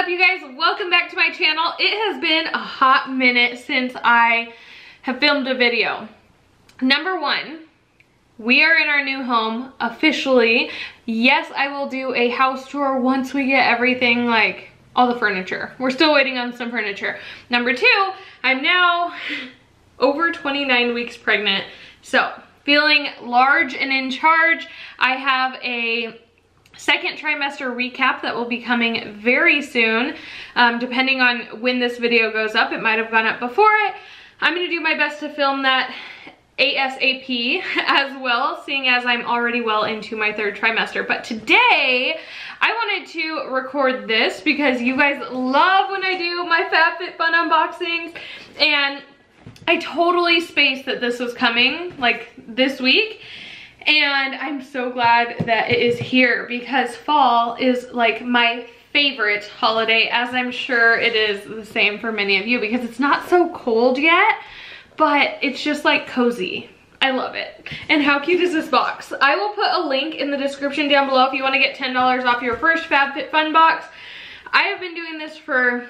up you guys? Welcome back to my channel. It has been a hot minute since I have filmed a video. Number one, we are in our new home officially. Yes, I will do a house tour once we get everything like all the furniture. We're still waiting on some furniture. Number two, I'm now over 29 weeks pregnant. So feeling large and in charge. I have a second trimester recap that will be coming very soon. Um, depending on when this video goes up, it might have gone up before it. I'm gonna do my best to film that ASAP as well, seeing as I'm already well into my third trimester. But today, I wanted to record this because you guys love when I do my FabFitFun unboxings. And I totally spaced that this was coming, like this week and I'm so glad that it is here because fall is like my favorite holiday as I'm sure it is the same for many of you because it's not so cold yet but it's just like cozy I love it. And how cute is this box? I will put a link in the description down below if you want to get $10 off your first FabFitFun box. I have been doing this for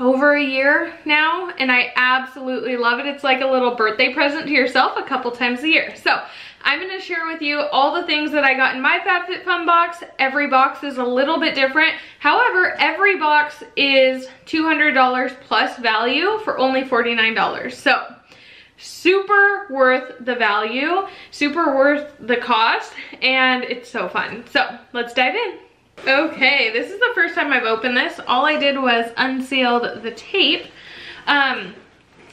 over a year now and I absolutely love it. It's like a little birthday present to yourself a couple times a year. So I'm gonna share with you all the things that I got in my FabFitFun box. Every box is a little bit different. However, every box is $200 plus value for only $49. So super worth the value, super worth the cost, and it's so fun. So let's dive in. Okay, this is the first time I've opened this. All I did was unsealed the tape. Um,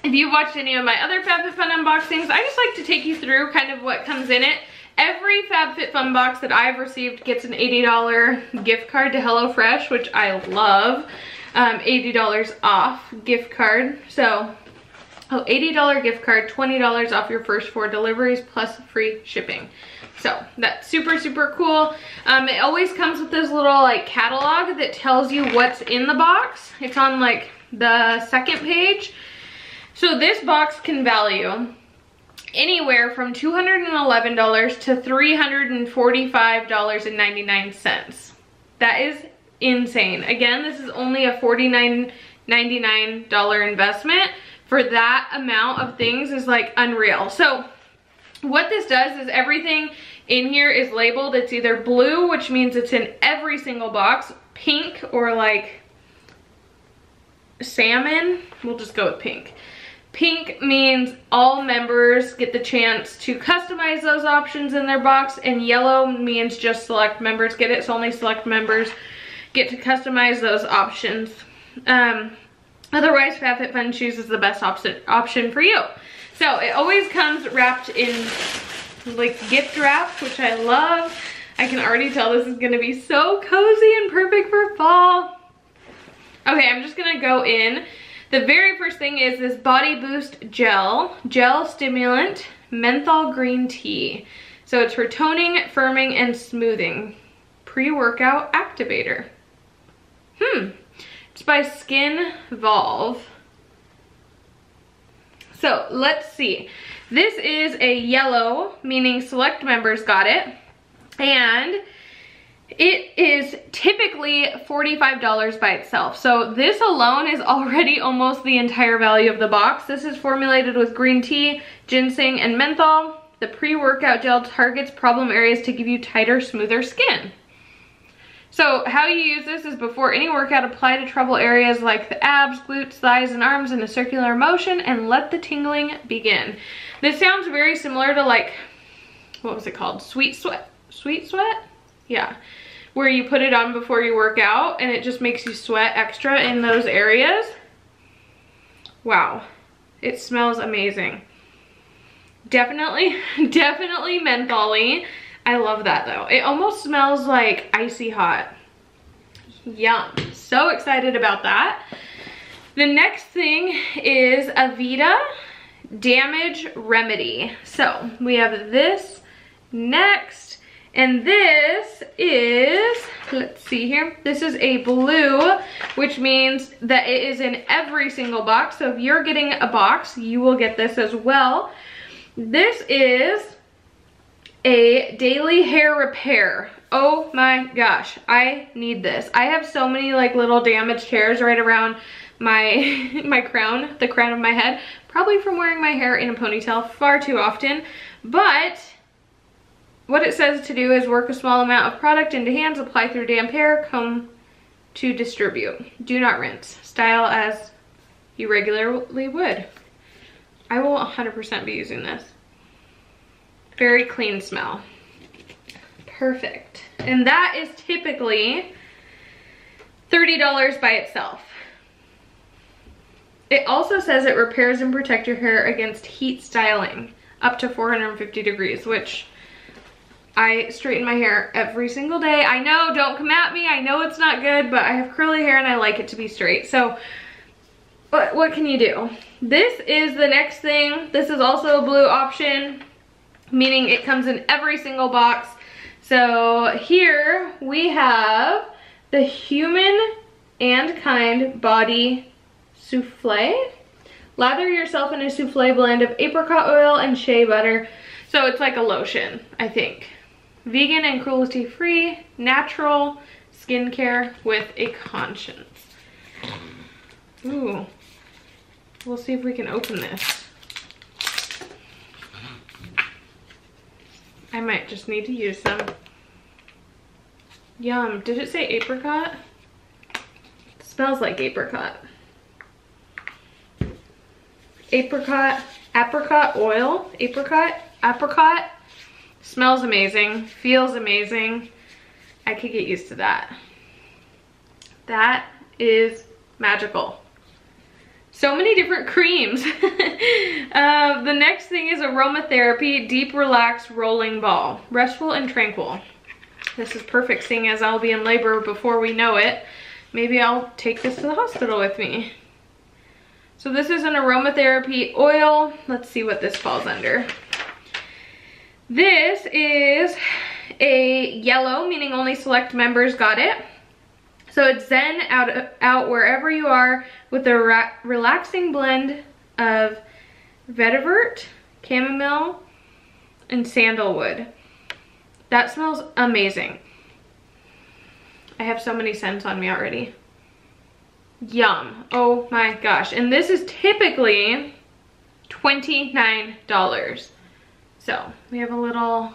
if you've watched any of my other FabFitFun unboxings, I just like to take you through kind of what comes in it. Every FabFitFun box that I've received gets an $80 gift card to HelloFresh, which I love. Um, $80 off gift card. So, oh, $80 gift card, $20 off your first four deliveries plus free shipping. So that's super, super cool. Um, it always comes with this little like catalog that tells you what's in the box. It's on like the second page. So this box can value anywhere from $211 to $345.99. That is insane. Again, this is only a $49.99 investment. For that amount of things is like unreal. So what this does is everything in here is labeled. It's either blue, which means it's in every single box, pink or like salmon. We'll just go with pink. Pink means all members get the chance to customize those options in their box and yellow means just select members get it. So only select members get to customize those options. Um, otherwise, FabFitFun chooses the best option, option for you. So it always comes wrapped in like gift wrap, which I love. I can already tell this is gonna be so cozy and perfect for fall. Okay, I'm just gonna go in the very first thing is this Body Boost Gel, Gel Stimulant Menthol Green Tea. So it's for toning, firming, and smoothing. Pre-workout activator. Hmm. It's by Skin Volve. So let's see. This is a yellow, meaning select members got it. And it is typically $45 by itself. So this alone is already almost the entire value of the box. This is formulated with green tea, ginseng, and menthol. The pre-workout gel targets problem areas to give you tighter, smoother skin. So how you use this is before any workout, apply to trouble areas like the abs, glutes, thighs, and arms in a circular motion and let the tingling begin. This sounds very similar to like, what was it called? Sweet Sweat? Sweet Sweat? Yeah where you put it on before you work out and it just makes you sweat extra in those areas. Wow, it smells amazing. Definitely, definitely mentholy. I love that though. It almost smells like icy hot. Yum, so excited about that. The next thing is Aveda Damage Remedy. So we have this next and this is, let's see here, this is a blue, which means that it is in every single box. So if you're getting a box, you will get this as well. This is a daily hair repair. Oh my gosh, I need this. I have so many like little damaged hairs right around my my crown, the crown of my head, probably from wearing my hair in a ponytail far too often. But what it says to do is work a small amount of product into hands, apply through damp hair, comb to distribute. Do not rinse. Style as you regularly would. I will 100% be using this. Very clean smell. Perfect. And that is typically $30 by itself. It also says it repairs and protects your hair against heat styling up to 450 degrees, which I straighten my hair every single day. I know, don't come at me. I know it's not good, but I have curly hair and I like it to be straight. So what, what can you do? This is the next thing. This is also a blue option, meaning it comes in every single box. So here we have the Human and Kind Body Souffle. Lather yourself in a souffle blend of apricot oil and shea butter. So it's like a lotion, I think. Vegan and cruelty free, natural skincare with a conscience. Ooh. We'll see if we can open this. I might just need to use some. Yum. Did it say apricot? It smells like apricot. Apricot, apricot oil, apricot, apricot. Smells amazing, feels amazing. I could get used to that. That is magical. So many different creams. uh, the next thing is aromatherapy deep relaxed rolling ball. Restful and tranquil. This is perfect seeing as i'll be in labor before we know it. Maybe i'll take this to the hospital with me. So this is an aromatherapy oil. Let's see what this falls under. This is a yellow, meaning only select members got it. So it's zen out, out wherever you are with a relaxing blend of vetiver, chamomile, and sandalwood. That smells amazing. I have so many scents on me already. Yum. Oh my gosh. And this is typically $29. So we have a little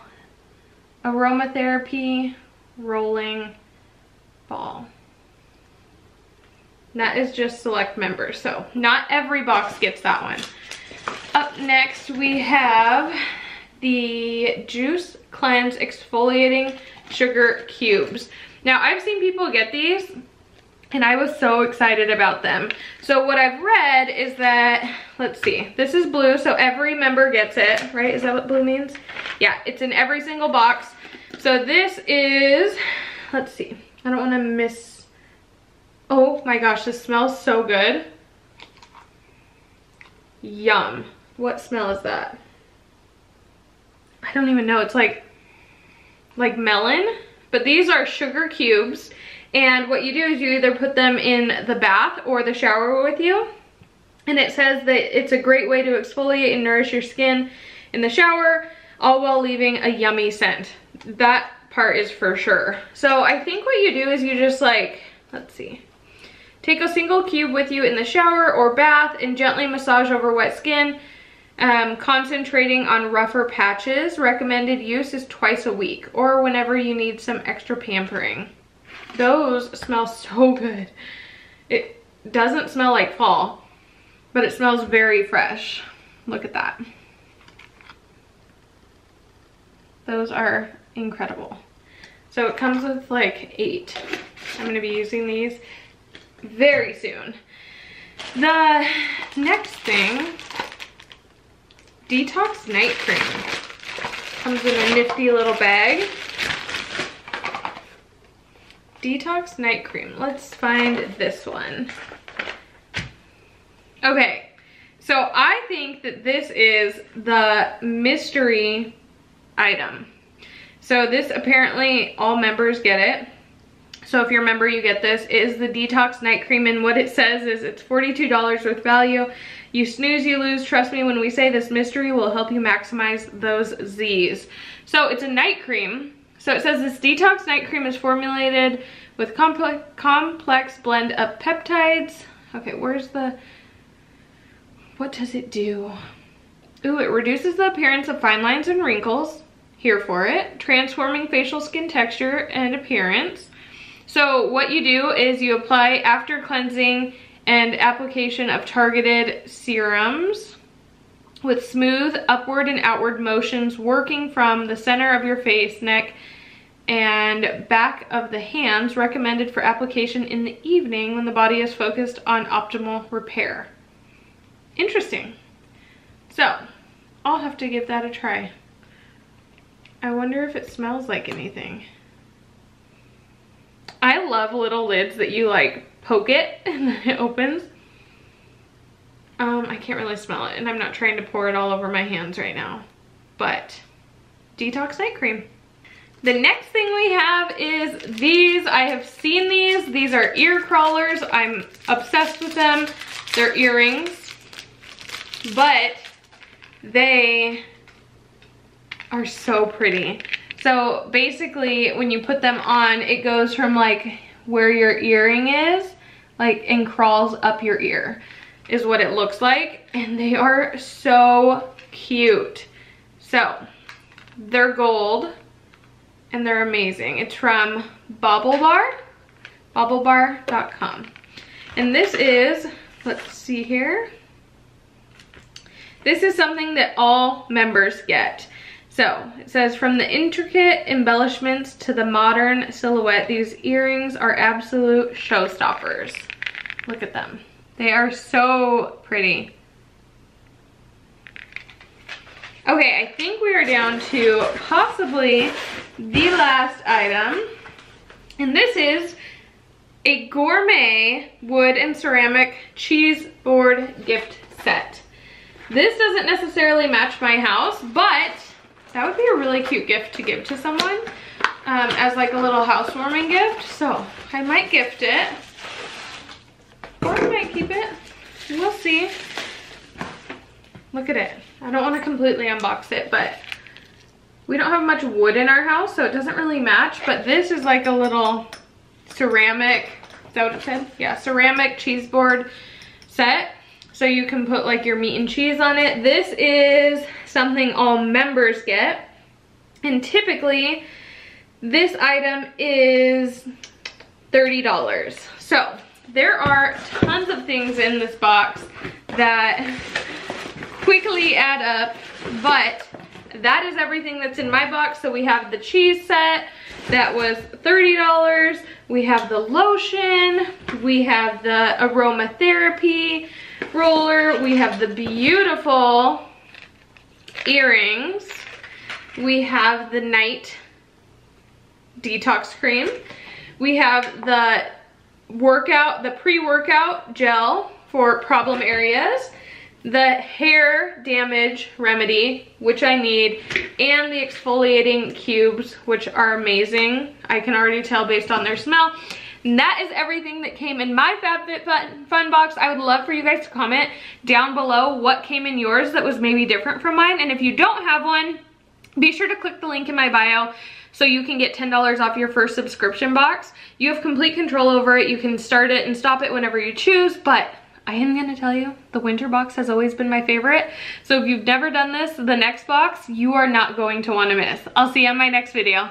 aromatherapy rolling ball. That is just select members. So not every box gets that one. Up next we have the Juice Cleanse Exfoliating Sugar Cubes. Now I've seen people get these and I was so excited about them. So what I've read is that, let's see, this is blue, so every member gets it, right? Is that what blue means? Yeah, it's in every single box. So this is, let's see, I don't wanna miss, oh my gosh, this smells so good. Yum. What smell is that? I don't even know, it's like, like melon, but these are sugar cubes and what you do is you either put them in the bath or the shower with you. And it says that it's a great way to exfoliate and nourish your skin in the shower, all while leaving a yummy scent. That part is for sure. So I think what you do is you just like, let's see. Take a single cube with you in the shower or bath and gently massage over wet skin. Um, concentrating on rougher patches. Recommended use is twice a week or whenever you need some extra pampering. Those smell so good. It doesn't smell like fall, but it smells very fresh. Look at that. Those are incredible. So it comes with like eight. I'm gonna be using these very soon. The next thing, Detox Night Cream. Comes in a nifty little bag. Detox Night Cream. Let's find this one. Okay, so I think that this is the mystery item. So this apparently all members get it. So if you're a member, you get this. It is the Detox Night Cream and what it says is it's $42 worth value. You snooze, you lose. Trust me when we say this mystery will help you maximize those Z's. So it's a night cream So it says this detox night cream is formulated with complex, complex blend of peptides. Okay, where's the, what does it do? Ooh, it reduces the appearance of fine lines and wrinkles. Here for it. Transforming facial skin texture and appearance. So what you do is you apply after cleansing and application of targeted serums with smooth upward and outward motions working from the center of your face, neck, and back of the hands recommended for application in the evening when the body is focused on optimal repair. Interesting. So, I'll have to give that a try. I wonder if it smells like anything. I love little lids that you like poke it and then it opens. Um, I can't really smell it and I'm not trying to pour it all over my hands right now. But detox night cream. The next thing we have is these. I have seen these. These are ear crawlers. I'm obsessed with them. They're earrings. But they are so pretty. So basically when you put them on, it goes from like where your earring is, like and crawls up your ear is what it looks like. And they are so cute. So they're gold and they're amazing. It's from BaubleBar, baublebar.com. And this is, let's see here. This is something that all members get. So it says from the intricate embellishments to the modern silhouette, these earrings are absolute showstoppers. Look at them. They are so pretty. Okay, I think we are down to possibly the last item. And this is a gourmet wood and ceramic cheese board gift set. This doesn't necessarily match my house, but that would be a really cute gift to give to someone um, as like a little housewarming gift. So I might gift it or I might keep it. We'll see. Look at it. I don't want to completely unbox it, but we don't have much wood in our house, so it doesn't really match. But this is like a little ceramic, is that what it said? Yeah, ceramic cheese board set. So you can put like your meat and cheese on it. This is something all members get. And typically, this item is $30. So there are tons of things in this box that quickly add up, but that is everything that's in my box. So we have the cheese set that was $30. We have the lotion. We have the aromatherapy roller. We have the beautiful earrings. We have the night detox cream. We have the workout, the pre-workout gel for problem areas the hair damage remedy, which I need, and the exfoliating cubes, which are amazing. I can already tell based on their smell. And that is everything that came in my FabFitFun box. I would love for you guys to comment down below what came in yours that was maybe different from mine. And if you don't have one, be sure to click the link in my bio so you can get $10 off your first subscription box. You have complete control over it. You can start it and stop it whenever you choose, but I am gonna tell you, the winter box has always been my favorite. So if you've never done this, the next box, you are not going to wanna miss. I'll see you on my next video.